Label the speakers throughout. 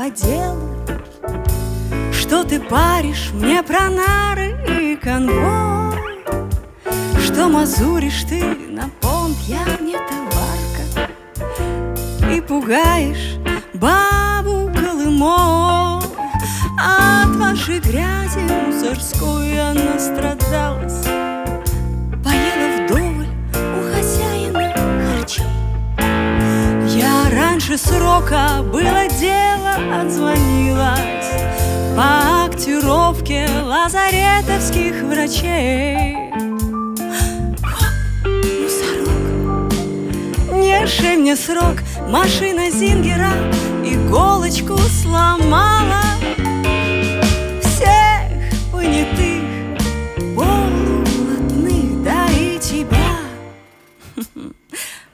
Speaker 1: по делу? Что ты паришь мне про нары конвой? Что мазуришь ты на понт, я не товарка. И пугаешь бабу Колымой. От вашей грязи мусорской я настрадалась Поела вдоволь у хозяина харчей Я раньше срока было дело лазаретовских врачей. Шей мне срок Машина Зингера иголочку сломала. Всех понятых полублатных, да и тебя.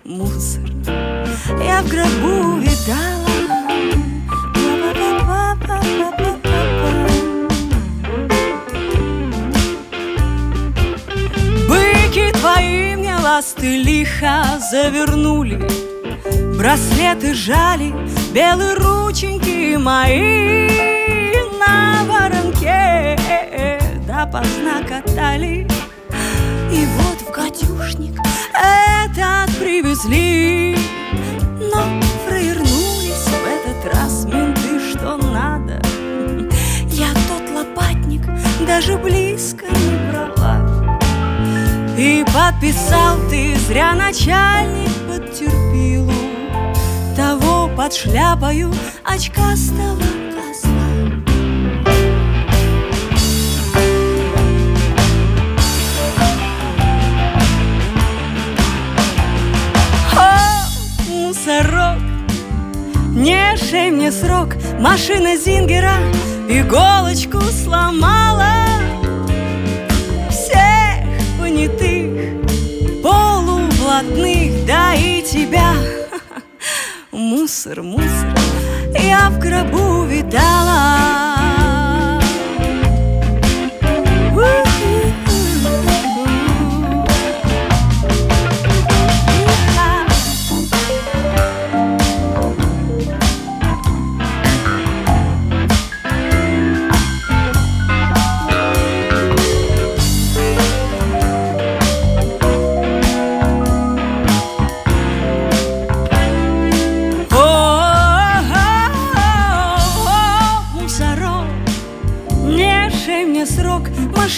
Speaker 1: Мусор. Я в гробу видала ласты лихо завернули Браслеты жали, белые рученьки мои На воронке. Допоздна катали. И вот в гадюшник этот привезли. Но провернулись в этот раз менты, что надо. Я тот лопатник даже близко и подписал ты зря начальник под терпилу. Того под шляпою очкастого козла. О, мусорок, не шей мне срок. Машина Зингера иголочку сломала Мусор, мусор, я в гробу видала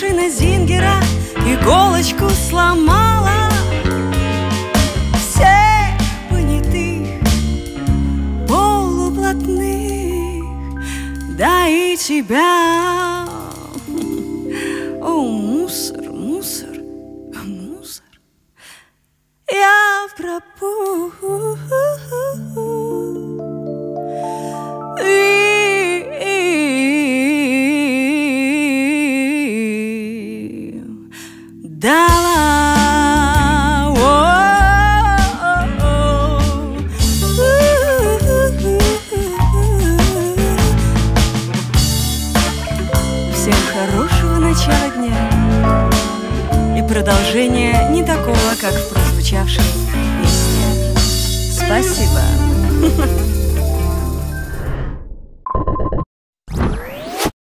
Speaker 1: Машина Зингера иголочку сломала. Всех понятых, полублатных Да и тебя. О, мусор, мусор, мусор. Я в хорошего начала дня и продолжения не такого, как в прозвучавшей песне. Спасибо.